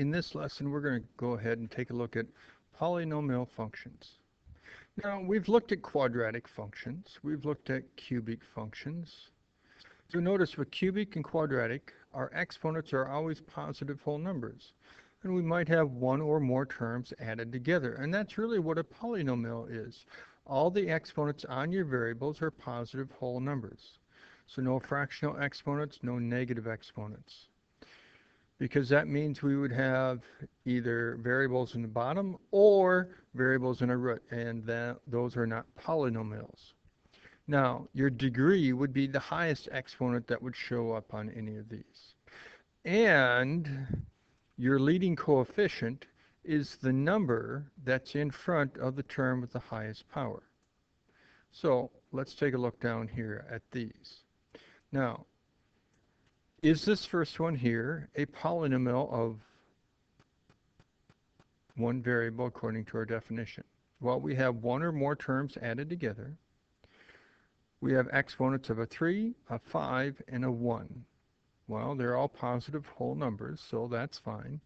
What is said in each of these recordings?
in this lesson, we're going to go ahead and take a look at polynomial functions. Now, we've looked at quadratic functions. We've looked at cubic functions. So notice with cubic and quadratic, our exponents are always positive whole numbers. And we might have one or more terms added together. And that's really what a polynomial is. All the exponents on your variables are positive whole numbers. So no fractional exponents, no negative exponents because that means we would have either variables in the bottom or variables in a root, and that those are not polynomials. Now, your degree would be the highest exponent that would show up on any of these. And your leading coefficient is the number that's in front of the term with the highest power. So let's take a look down here at these. Now, is this first one here a polynomial of one variable according to our definition? Well, we have one or more terms added together. We have exponents of a 3, a 5, and a 1. Well, they're all positive whole numbers, so that's fine.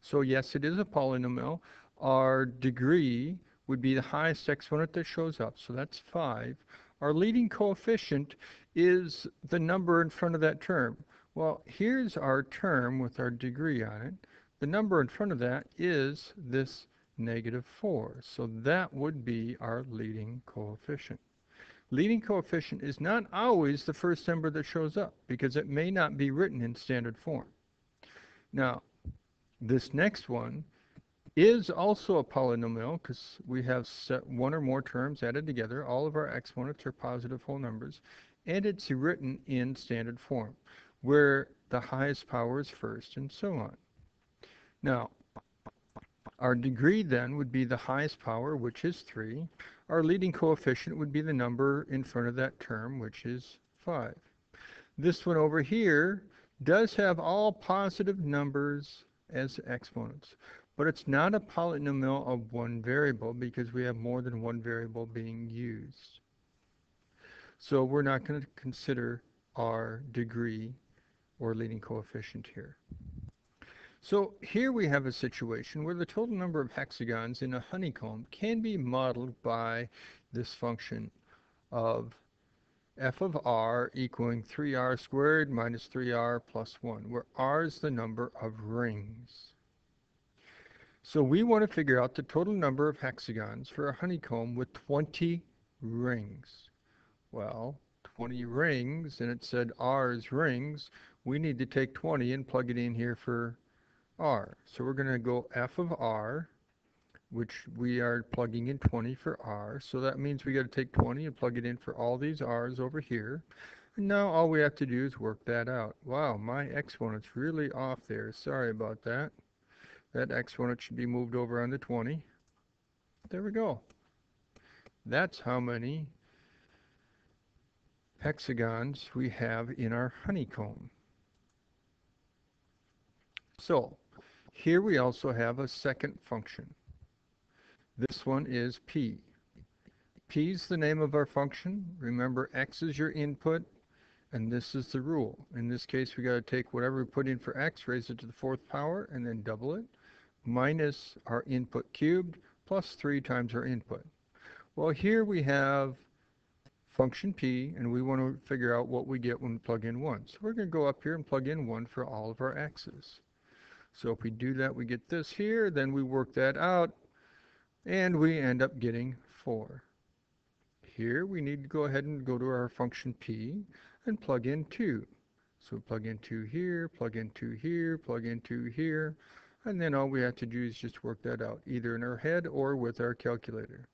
So yes, it is a polynomial. Our degree would be the highest exponent that shows up, so that's 5. Our leading coefficient is the number in front of that term. Well, here's our term with our degree on it. The number in front of that is this negative 4. So that would be our leading coefficient. Leading coefficient is not always the first number that shows up because it may not be written in standard form. Now, this next one is also a polynomial because we have one or more terms added together. All of our exponents are positive whole numbers, and it's written in standard form where the highest power is first, and so on. Now, our degree then would be the highest power, which is 3. Our leading coefficient would be the number in front of that term, which is 5. This one over here does have all positive numbers as exponents, but it's not a polynomial of one variable because we have more than one variable being used. So we're not going to consider our degree or leading coefficient here. So here we have a situation where the total number of hexagons in a honeycomb can be modeled by this function of f of r equaling 3r squared minus 3r plus 1, where r is the number of rings. So we want to figure out the total number of hexagons for a honeycomb with 20 rings. Well, 20 rings, and it said r is rings, we need to take 20 and plug it in here for r. So we're going to go f of r, which we are plugging in 20 for r. So that means we got to take 20 and plug it in for all these r's over here. And now all we have to do is work that out. Wow, my exponent's really off there. Sorry about that. That exponent should be moved over on the 20. There we go. That's how many hexagons we have in our honeycomb. So here we also have a second function. This one is p. p is the name of our function. Remember, x is your input, and this is the rule. In this case, we got to take whatever we put in for x, raise it to the fourth power, and then double it, minus our input cubed, plus 3 times our input. Well, here we have function p, and we want to figure out what we get when we plug in 1. So we're going to go up here and plug in 1 for all of our x's. So if we do that, we get this here, then we work that out, and we end up getting 4. Here we need to go ahead and go to our function p and plug in 2. So plug in 2 here, plug in 2 here, plug in 2 here, and then all we have to do is just work that out, either in our head or with our calculator.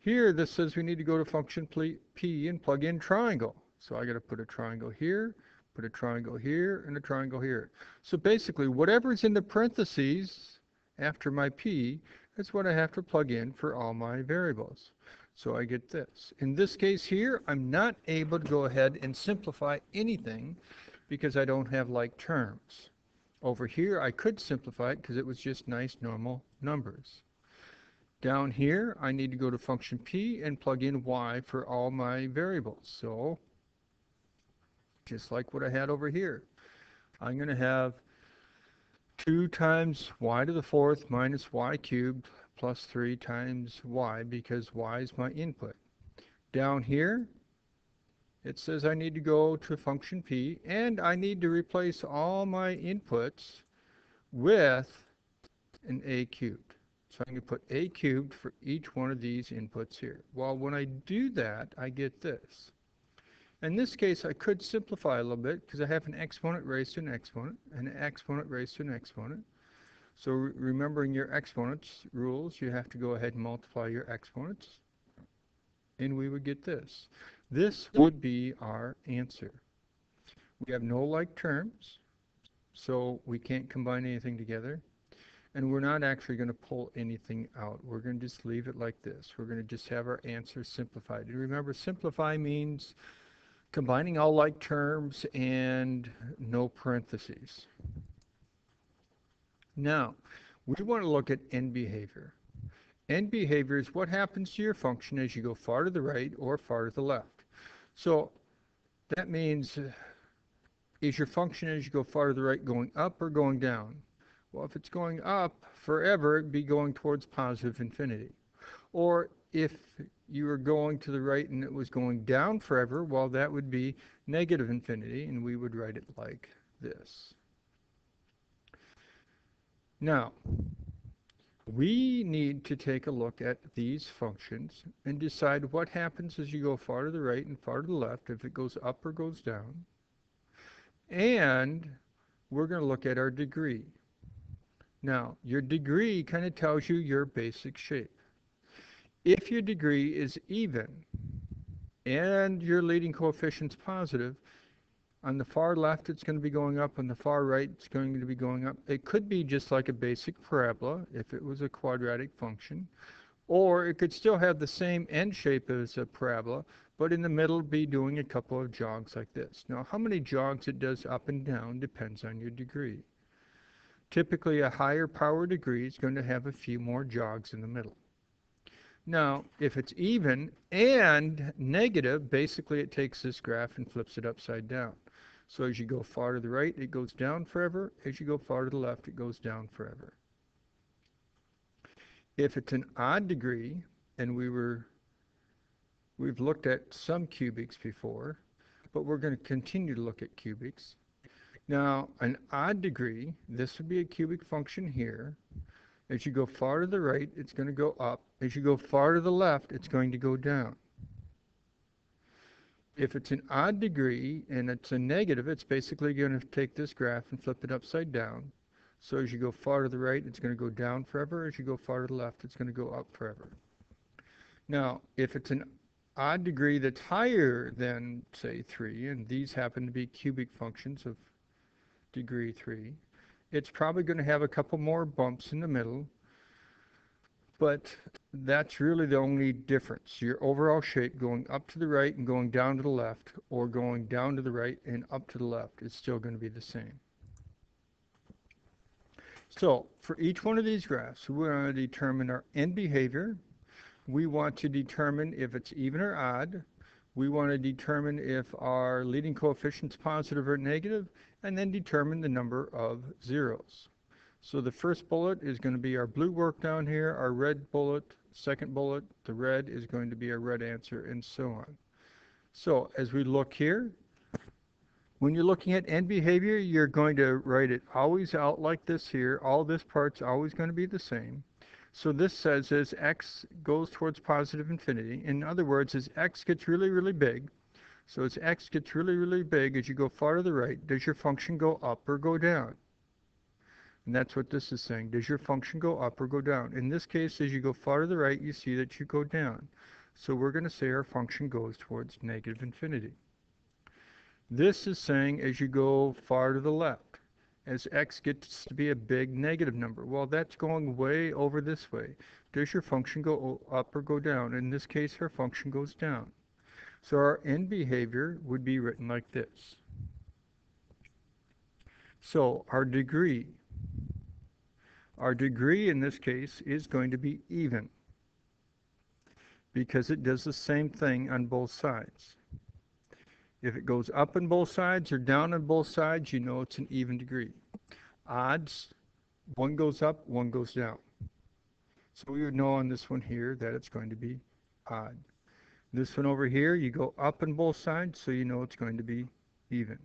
Here, this says we need to go to function p and plug in triangle. So I got to put a triangle here, put a triangle here and a triangle here. So basically, whatever's in the parentheses after my p, that's what I have to plug in for all my variables. So I get this. In this case here, I'm not able to go ahead and simplify anything because I don't have like terms. Over here, I could simplify it because it was just nice normal numbers. Down here, I need to go to function p and plug in y for all my variables. So just like what I had over here. I'm going to have 2 times y to the fourth minus y cubed plus 3 times y because y is my input. Down here, it says I need to go to function p and I need to replace all my inputs with an a cubed. So I'm going to put a cubed for each one of these inputs here. Well, when I do that, I get this. In this case, I could simplify a little bit because I have an exponent raised to an exponent an exponent raised to an exponent. So re remembering your exponents rules, you have to go ahead and multiply your exponents. And we would get this. This would be our answer. We have no like terms, so we can't combine anything together. And we're not actually going to pull anything out. We're going to just leave it like this. We're going to just have our answer simplified. And remember, simplify means combining all like terms and no parentheses. Now, we want to look at end behavior. End behavior is what happens to your function as you go far to the right or far to the left. So that means, uh, is your function as you go far to the right going up or going down? Well, if it's going up forever, it'd be going towards positive infinity. Or if you were going to the right and it was going down forever, well, that would be negative infinity, and we would write it like this. Now, we need to take a look at these functions and decide what happens as you go far to the right and far to the left, if it goes up or goes down. And we're going to look at our degree. Now, your degree kind of tells you your basic shape. If your degree is even and your leading coefficient's positive, on the far left it's going to be going up, on the far right it's going to be going up. It could be just like a basic parabola if it was a quadratic function, or it could still have the same end shape as a parabola, but in the middle be doing a couple of jogs like this. Now how many jogs it does up and down depends on your degree. Typically, a higher power degree is going to have a few more jogs in the middle. Now, if it's even and negative, basically it takes this graph and flips it upside down. So as you go far to the right, it goes down forever. As you go far to the left, it goes down forever. If it's an odd degree, and we were, we've looked at some cubics before, but we're going to continue to look at cubics. Now, an odd degree, this would be a cubic function here. As you go far to the right, it's going to go up. As you go far to the left, it's going to go down. If it's an odd degree and it's a negative, it's basically going to take this graph and flip it upside down. So as you go far to the right, it's going to go down forever. As you go far to the left, it's going to go up forever. Now, if it's an odd degree that's higher than, say, 3, and these happen to be cubic functions of degree 3. It's probably going to have a couple more bumps in the middle, but that's really the only difference. Your overall shape going up to the right and going down to the left, or going down to the right and up to the left is still going to be the same. So for each one of these graphs, we want to determine our end behavior. We want to determine if it's even or odd. We want to determine if our leading coefficient is positive or negative, and then determine the number of zeros. So the first bullet is going to be our blue work down here, our red bullet, second bullet, the red is going to be our red answer, and so on. So as we look here, when you're looking at end behavior, you're going to write it always out like this here. All this part's always going to be the same. So this says as x goes towards positive infinity, in other words, as x gets really, really big, so as x gets really, really big, as you go far to the right, does your function go up or go down? And that's what this is saying. Does your function go up or go down? In this case, as you go far to the right, you see that you go down. So we're going to say our function goes towards negative infinity. This is saying as you go far to the left, as x gets to be a big negative number. Well, that's going way over this way. Does your function go up or go down? In this case, our function goes down. So our end behavior would be written like this. So our degree, our degree in this case is going to be even because it does the same thing on both sides. If it goes up on both sides or down on both sides, you know it's an even degree. Odds One goes up, one goes down. So we would know on this one here that it's going to be odd. This one over here, you go up on both sides, so you know it's going to be even.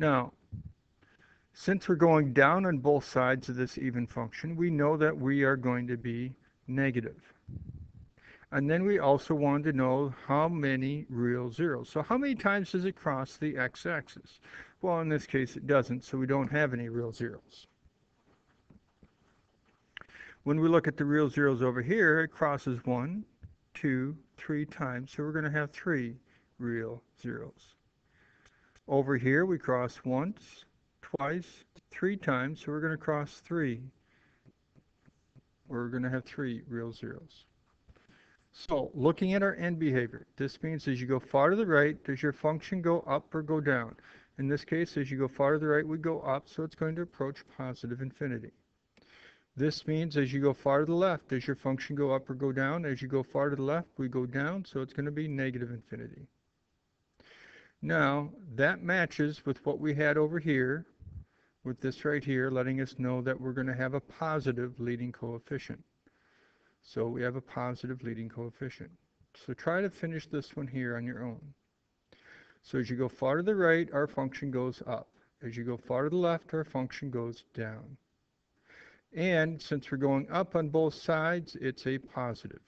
Now, since we're going down on both sides of this even function, we know that we are going to be negative. And then we also want to know how many real zeros. So how many times does it cross the x-axis? Well, in this case, it doesn't, so we don't have any real zeros. When we look at the real zeros over here, it crosses one, two, three times. So we're going to have three real zeros. Over here, we cross once, twice, three times. So we're going to cross three. We're going to have three real zeros. So looking at our end behavior, this means as you go far to the right, does your function go up or go down? In this case, as you go far to the right, we go up, so it's going to approach positive infinity. This means as you go far to the left, does your function go up or go down? As you go far to the left, we go down, so it's going to be negative infinity. Now, that matches with what we had over here, with this right here, letting us know that we're going to have a positive leading coefficient. So we have a positive leading coefficient. So try to finish this one here on your own. So as you go far to the right, our function goes up. As you go far to the left, our function goes down. And since we're going up on both sides, it's a positive.